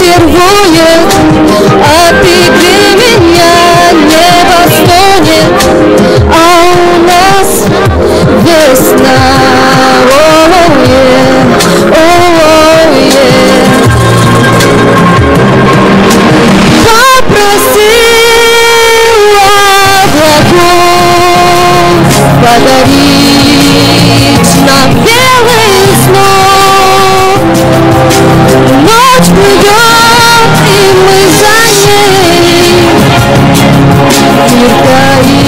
ветер а ты для меня небо стонет, а у нас весна. Oh, yeah, oh, подарить. you?